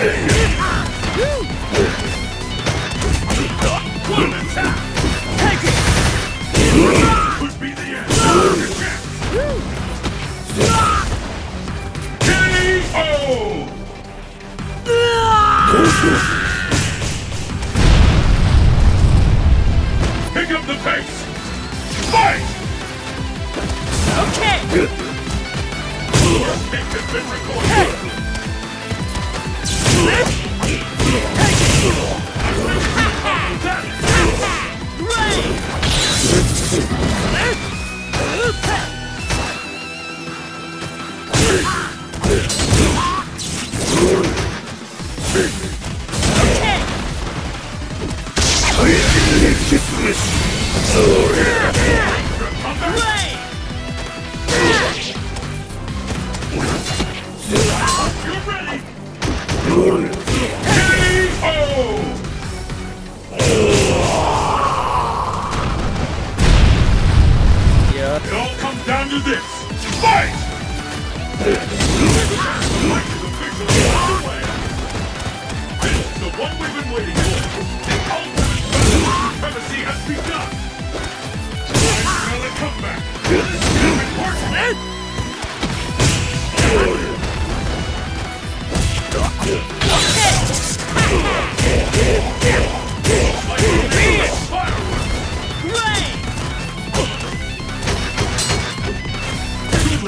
Pick up the pace! Fight! Okay! Take has been recorded! You KO! It all comes down to this. Fight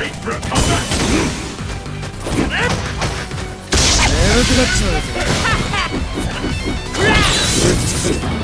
Great Rakata! Never to that